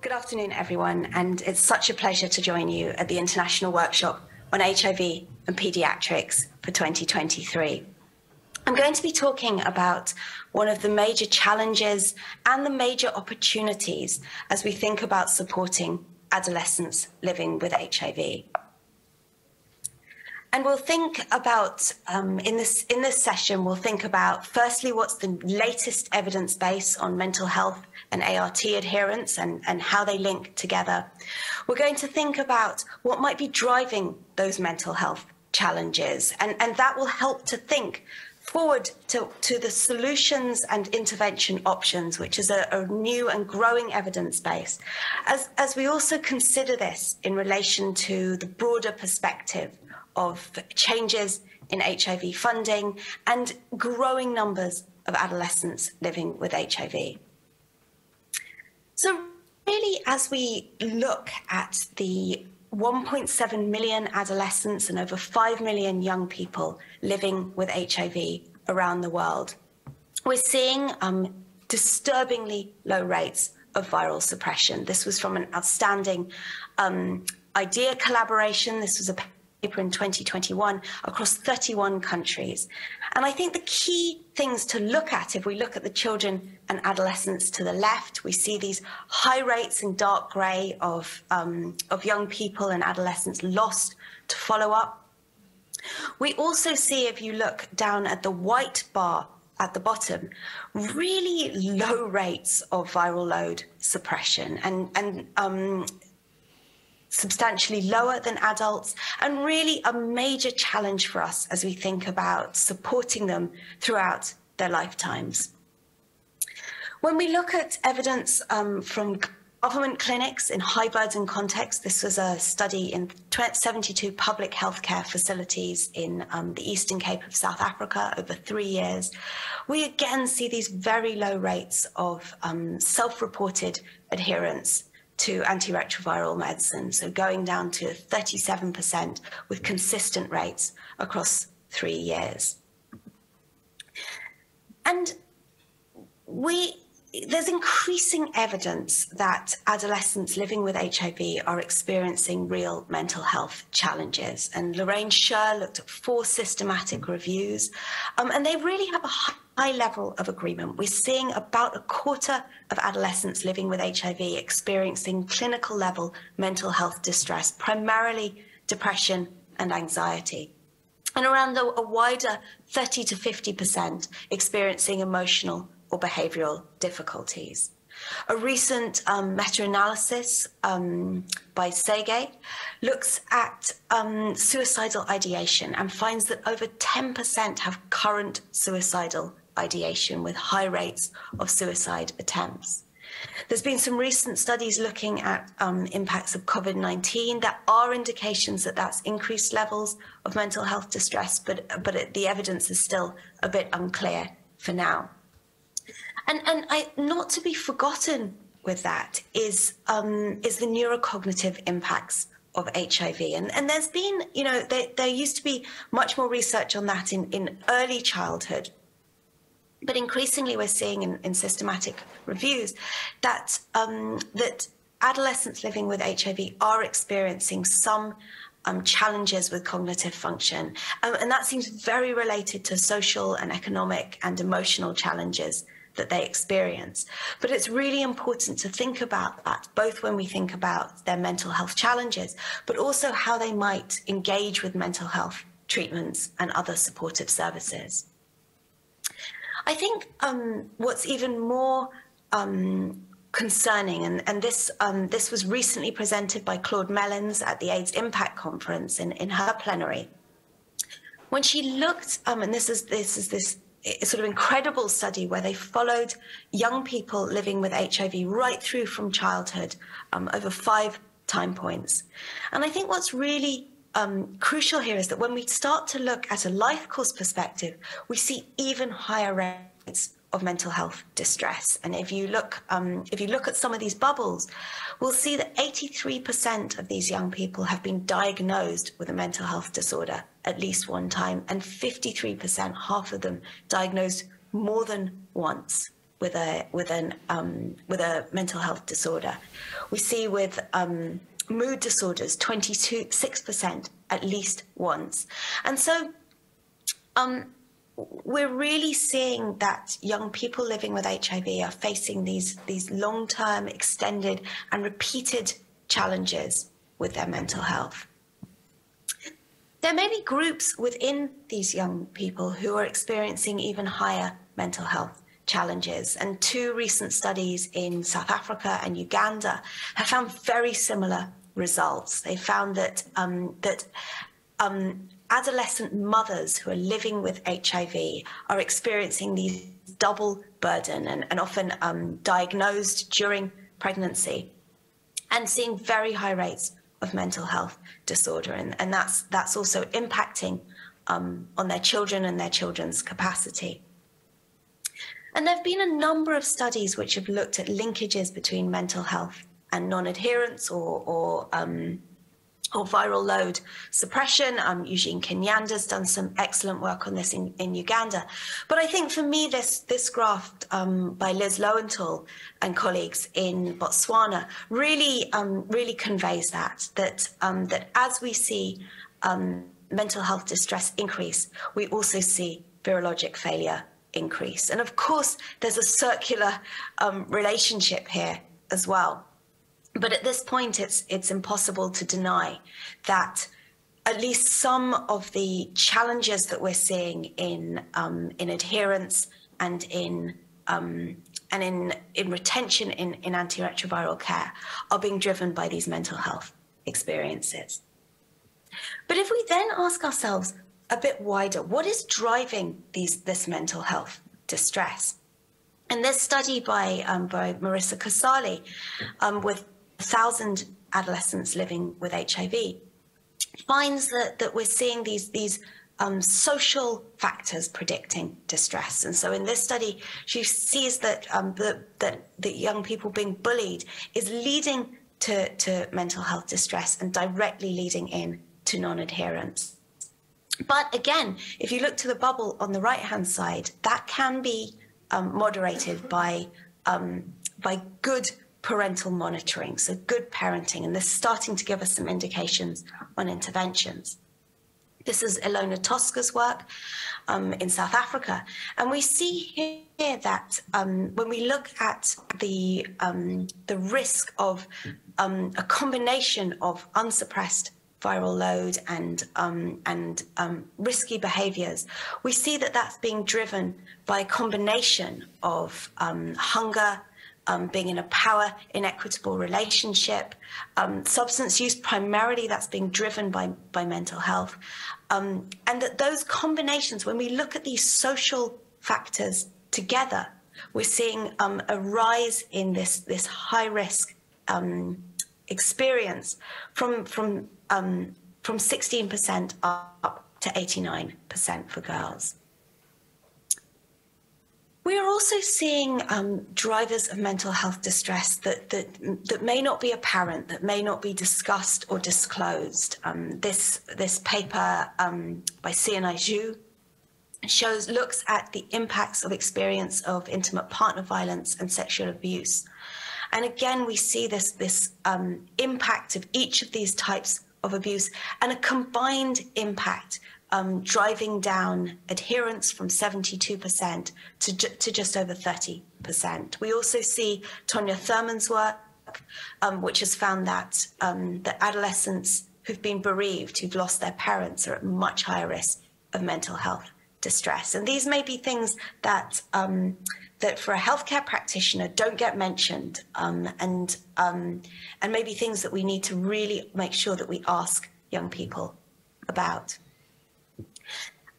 Good afternoon, everyone, and it's such a pleasure to join you at the International Workshop on HIV and Pediatrics for 2023. I'm going to be talking about one of the major challenges and the major opportunities as we think about supporting adolescents living with HIV. And we'll think about um, in this in this session. We'll think about firstly what's the latest evidence base on mental health and ART adherence and, and how they link together. We're going to think about what might be driving those mental health challenges, and, and that will help to think forward to, to the solutions and intervention options, which is a, a, new and growing evidence base, as, as we also consider this in relation to the broader perspective of changes in HIV funding and growing numbers of adolescents living with HIV. So, really, as we look at the 1.7 million adolescents and over 5 million young people living with HIV around the world, we're seeing um, disturbingly low rates of viral suppression. This was from an outstanding um, IeDEA collaboration. This was a paper in 2021 across 31 countries. And I think the key things to look at, if we look at the children and adolescents to the left, we see these high rates in dark grey of, um, of young people and adolescents lost to follow up. We also see, if you look down at the white bar at the bottom, really low rates of viral load suppression. And, and um, substantially lower than adults, and really a major challenge for us as we think about supporting them throughout their lifetimes. When we look at evidence um, from government clinics in high burden contexts, this was a study in 72 public healthcare facilities in um, the Eastern Cape of South Africa over three years, we again see these very low rates of um, self reported adherence to antiretroviral medicine, so going down to 37% with consistent rates across three years. And we there's increasing evidence that adolescents living with HIV are experiencing real mental health challenges. And Lorraine Sherr looked at four systematic reviews, um, and they really have a high level of agreement. We're seeing about a quarter of adolescents living with HIV experiencing clinical level mental health distress, primarily depression and anxiety. And around a, a wider 30 to 50% experiencing emotional or behavioral difficulties. A recent um, meta analysis um, by Sege looks at um, suicidal ideation and finds that over 10% have current suicidal ideation with high rates of suicide attempts. There's been some recent studies looking at um, impacts of COVID 19. There are indications that that's increased levels of mental health distress, but, but it, the evidence is still a bit unclear for now. And and I not to be forgotten with that is um, is the neurocognitive impacts of HIV. And and there's been you know there, there used to be much more research on that in in early childhood. But increasingly, we're seeing in, in systematic reviews that um, that adolescents living with HIV are experiencing some um, challenges with cognitive function. Um, and that seems very related to social and economic and emotional challenges that they experience. But it's really important to think about that, both when we think about their mental health challenges, but also how they might engage with mental health treatments and other supportive services. I think um, what's even more um, concerning, and, and this um, this was recently presented by Claude Mellins at the AIDS Impact Conference in, in her plenary. When she looked, um, and this is this is this sort of incredible study where they followed young people living with HIV right through from childhood um, over five time points. And I think what's really um, crucial here is that when we start to look at a life course perspective, we see even higher rates of mental health distress. And if you look, um, if you look at some of these bubbles, we'll see that 83% of these young people have been diagnosed with a mental health disorder at least one time, and 53%, half of them, diagnosed more than once with a with an um, with a mental health disorder. We see with um, mood disorders, 26% at least once, and so. Um, we're really seeing that young people living with HIV are facing these, these long term, extended, and repeated challenges with their mental health. There may be groups within these young people who are experiencing even higher mental health challenges. And two recent studies in South Africa and Uganda have found very similar results. They found that um, that um, adolescent mothers who are living with HIV are experiencing these double burden and, and often um, diagnosed during pregnancy and seeing very high rates of mental health disorder. And, and that's, that's also impacting um, on their children and their children's capacity. And there have been a number of studies which have looked at linkages between mental health and non adherence or, or um, or viral load suppression. Um, Eugene Kinyanda's done some excellent work on this in, in Uganda. But I think for me, this, this graph um, by Liz Lowenthal and colleagues in Botswana really, um, really conveys that, that, um, that as we see um, mental health distress increase, we also see virologic failure increase. And of course, there's a circular um, relationship here as well. But at this point, it's it's impossible to deny that at least some of the challenges that we're seeing in um, in adherence and in um, and in in retention in, in antiretroviral care are being driven by these mental health experiences. But if we then ask ourselves a bit wider, what is driving these this mental health distress? And this study by um, by Marisa Casale um, with thousand adolescents living with HIV finds that, that we're seeing these, these um, social factors predicting distress. And so in this study, she sees that, um, the, that, that young people being bullied is leading to, to mental health distress and directly leading in to non-adherence. But again, if you look to the bubble on the right-hand side, that can be um, moderated by, um, by good parental monitoring, so good parenting, and they're starting to give us some indications on interventions. This is Elona Toska's work um, in South Africa, and we see here that um, when we look at the um, the risk of um, a combination of unsuppressed viral load and um, and um, risky behaviours, we see that that's being driven by a combination of hunger, um, being in a power inequitable relationship, um, substance use primarily that's being driven by, by mental health. Um, and that those combinations, when we look at these social factors together, we're seeing um, a rise in this, this high risk um, experience from, from, um, from 16% up to 89% for girls. We are also seeing um, drivers of mental health distress that, that, that may not be apparent, that may not be discussed or disclosed. Um, this, this paper um, by Siyanai Zhou shows looks at the impacts of experience of intimate partner violence and sexual abuse. And again, we see this, this um, impact of each of these types of abuse and a combined impact um, driving down adherence from 72% to, to just over 30%. We also see Tonya Thurman's work, um, which has found that, um, that adolescents who've been bereaved, who've lost their parents, are at much higher risk of mental health distress. And these may be things that um, that for a healthcare practitioner don't get mentioned, um, and um, and maybe things that we need to really make sure that we ask young people about.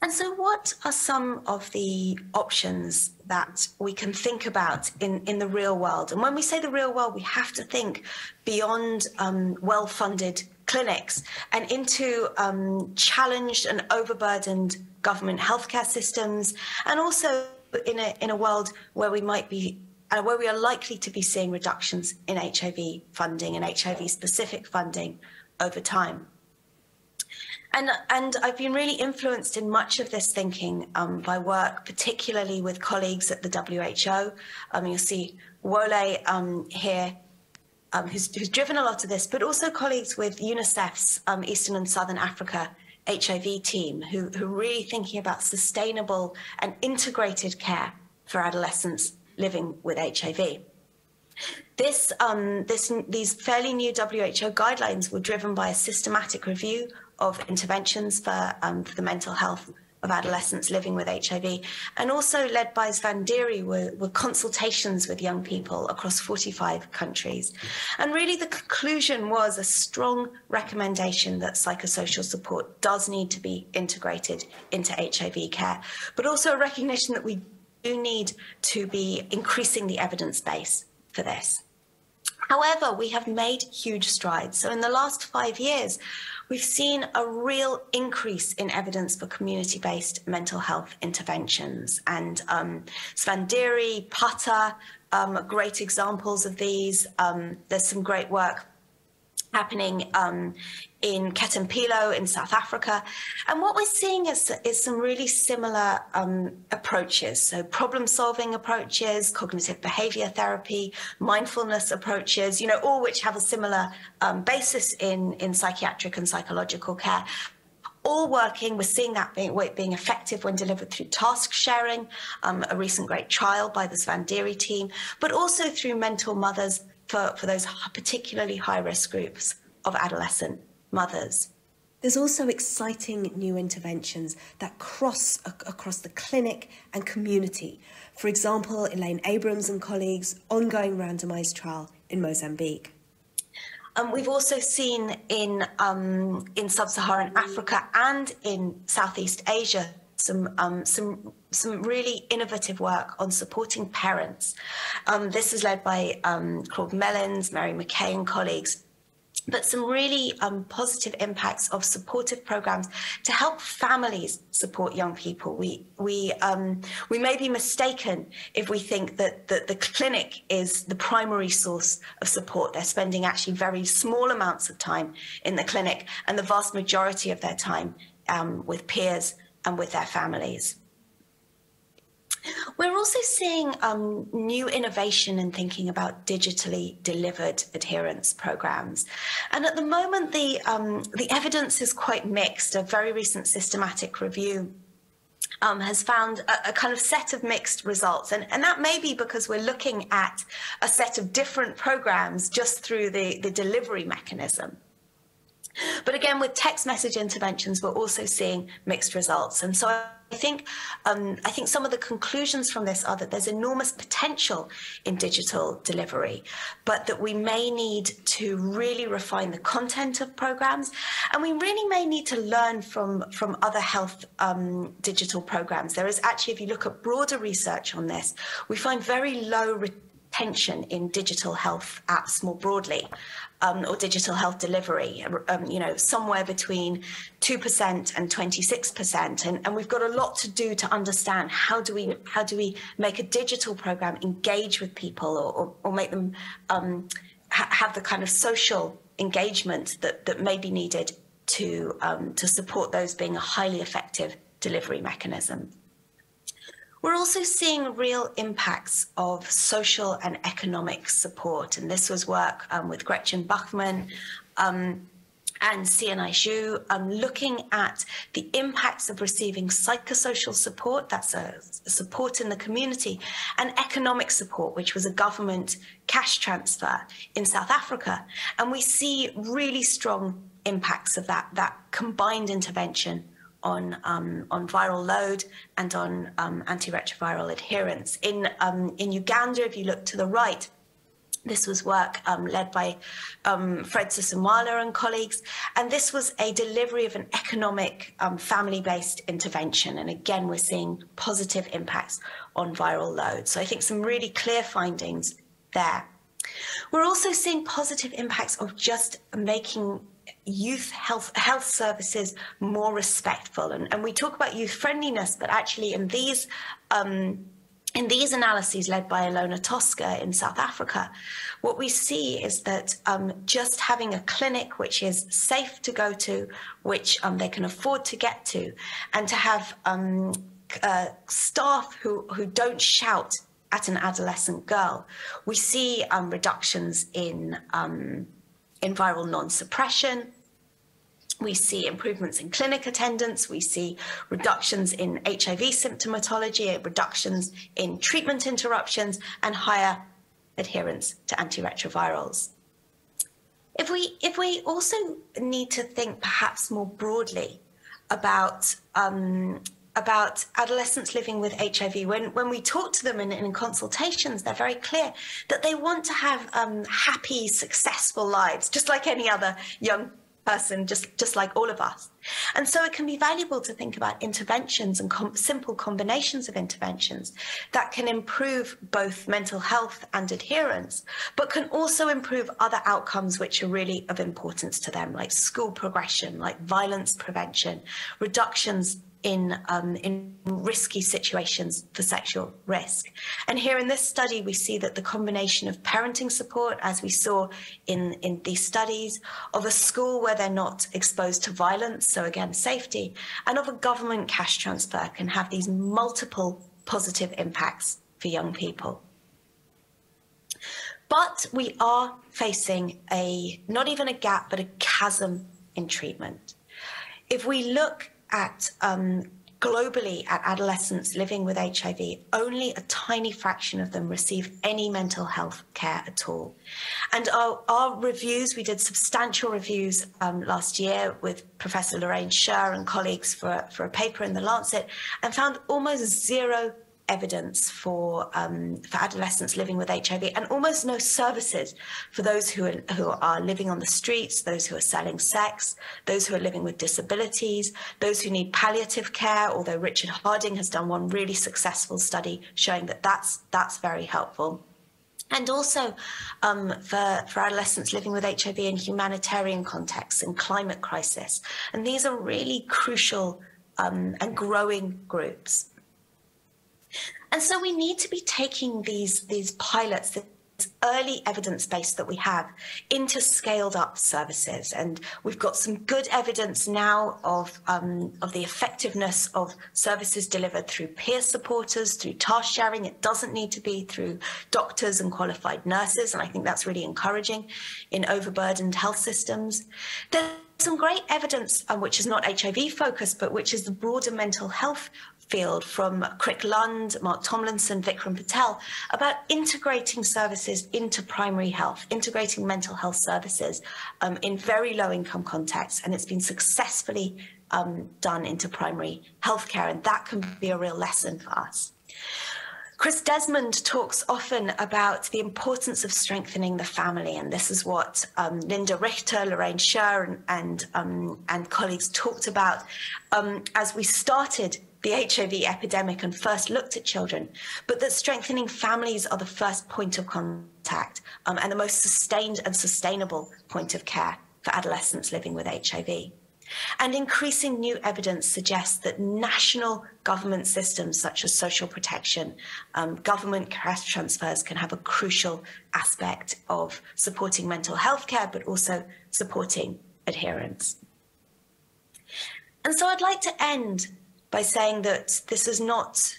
And so, what are some of the options that we can think about in, in the real world? And when we say the real world, we have to think beyond um, well funded clinics and into um, challenged and overburdened government healthcare systems, and also in a in a world where we might be uh, where we are likely to be seeing reductions in HIV funding and HIV specific funding over time. And, and I've been really influenced in much of this thinking um, by work, particularly with colleagues at the WHO. Um, you'll see Wole um, here, um, who's, who's, driven a lot of this, but also colleagues with UNICEF's um, Eastern and Southern Africa HIV team, who, who are really thinking about sustainable and integrated care for adolescents living with HIV. This, um, this, these fairly new WHO guidelines were driven by a systematic review of interventions for, um, for the mental health of adolescents living with HIV, and also led by Zvandiri were, were, consultations with young people across 45 countries. And really, the conclusion was a strong recommendation that psychosocial support does need to be integrated into HIV care, but also a recognition that we do need to be increasing the evidence base for this. However, we have made huge strides. So, in the last five years, we've seen a real increase in evidence for community based mental health interventions. And um, Zvandiri, Pata, um, great examples of these. Um, there's some great work happening um, in Ketempilo in South Africa. And what we're seeing is, is some really similar um, approaches. So, problem solving approaches, cognitive behavior therapy, mindfulness approaches, you know, all which have a similar um, basis in, in psychiatric and psychological care. All working, we're seeing that being, being effective when delivered through task sharing, um, a recent great trial by the Zvandiri team, but also through mentor mothers for, for those particularly high risk groups of adolescent mothers. There's also exciting new interventions that cross across the clinic and community. For example, Elaine Abrams and colleagues' ongoing randomized trial in Mozambique. Um, we've also seen in um, in sub-Saharan Africa and in Southeast Asia some um, some some really innovative work on supporting parents. Um, this is led by um, Claude Mellins, Mary McKay, and colleagues. But some really um, positive impacts of supportive programs to help families support young people. We we um, we may be mistaken if we think that, that the clinic is the primary source of support. They're spending actually very small amounts of time in the clinic, and the vast majority of their time um, with peers and with their families. We're also seeing um, new innovation in thinking about digitally delivered adherence programs. And at the moment, the, um, the evidence is quite mixed. A very recent systematic review um, has found a, a, kind of set of mixed results. And, and that may be because we're looking at a set of different programs just through the, the delivery mechanism. But again, with text message interventions, we're also seeing mixed results. And so I think um, I think some of the conclusions from this are that there's enormous potential in digital delivery, but that we may need to really refine the content of programs, and we really may need to learn from from other health um, digital programs. There is actually, if you look at broader research on this, we find very low. Tension in digital health apps more broadly um, or digital health delivery, um, you know, somewhere between 2% and 26%. And, and we've got a lot to do to understand how do we how do we make a digital program engage with people or, or, or make them um, ha- have the kind of social engagement that, that may be needed to, um, to support those being a highly effective delivery mechanism. We're also seeing real impacts of social and economic support. And this was work um, with Gretchen Bachmann um, and Siyanai Zhou, um, looking at the impacts of receiving psychosocial support, that's a, a support in the community, and economic support, which was a government cash transfer in South Africa. And we see really strong impacts of that, that combined intervention on um, on viral load and on um, antiretroviral adherence. In um, in Uganda, if you look to the right, this was work um, led by um, Fred Ssewamala and colleagues, and this was a delivery of an economic um, family-based intervention. And again, we're seeing positive impacts on viral load. So I think some really clear findings there. We're also seeing positive impacts of just making youth health health services more respectful. And, and we talk about youth friendliness but actually in these um, in these analyses led by Elona Toska in South Africa, what we see is that um, just having a clinic which is safe to go to, which um, they can afford to get to, and to have um, uh, staff who, who don't shout at an adolescent girl, we see um, reductions in, um, in viral non-suppression, we see improvements in clinic attendance, we see reductions in HIV symptomatology, reductions in treatment interruptions, and higher adherence to antiretrovirals. If we, if we also need to think perhaps more broadly about um, about adolescents living with HIV, when, when we talk to them in, in consultations, they're very clear that they want to have um, happy, successful lives, just like any other young person, just, just like all of us. And so it can be valuable to think about interventions and com simple combinations of interventions that can improve both mental health and adherence, but can also improve other outcomes which are really of importance to them, like school progression, like violence prevention, reductions in, um, in risky situations for sexual risk. And here in this study, we see that the combination of parenting support, as we saw in, in these studies, of a school where they're not exposed to violence, so again, safety, and of a government cash transfer can have these multiple positive impacts for young people. But we are facing a, not even a gap, but a chasm in treatment. If we look at um, globally at adolescents living with HIV, only a tiny fraction of them receive any mental health care at all. And our, our reviews, we did substantial reviews um, last year with Professor Lorraine Sherr and colleagues for, for a paper in The Lancet and found almost zero evidence for um, for adolescents living with HIV, and almost no services for those who are, who are living on the streets, those who are selling sex, those who are living with disabilities, those who need palliative care. Although Richard Harding has done one really successful study showing that that's that's very helpful. And also um, for, for adolescents living with HIV in humanitarian contexts and climate crisis. And these are really crucial um, and growing groups. And so we need to be taking these, these pilots, this early evidence base that we have into scaled up services. And we've got some good evidence now of, um, of the effectiveness of services delivered through peer supporters, through task sharing. It doesn't need to be through doctors and qualified nurses. And I think that's really encouraging in overburdened health systems. There's some great evidence, um, which is not HIV focused, but which is the broader mental health field from Crick Lund, Mark Tomlinson, Vikram Patel about integrating services into primary health, integrating mental health services um, in very low income contexts. And it's been successfully um, done into primary healthcare. And that can be a real lesson for us. Chris Desmond talks often about the importance of strengthening the family, and this is what um, Linda Richter, Lorraine Sherr, and and, um, and colleagues talked about um, as we started the HIV epidemic and first looked at children, but that strengthening families are the first point of contact um, and the most sustained and sustainable point of care for adolescents living with HIV. And increasing new evidence suggests that national government systems such as social protection, um, government cash transfers can have a crucial aspect of supporting mental health care, but also supporting adherence. And so I'd like to end by saying that this is not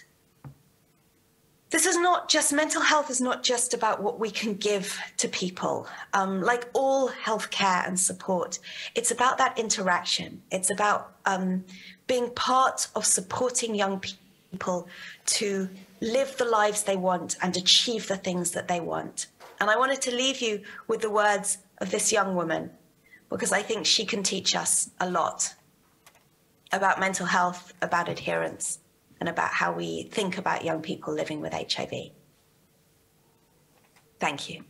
this is not just mental health is not just about what we can give to people. Um, like all healthcare and support it's about that interaction. It's about um, being part of supporting young people to live the lives they want and achieve the things that they want. And i wanted to leave you with the words of this young woman because i think she can teach us a lot about mental health, about adherence, and about how we think about young people living with HIV. Thank you.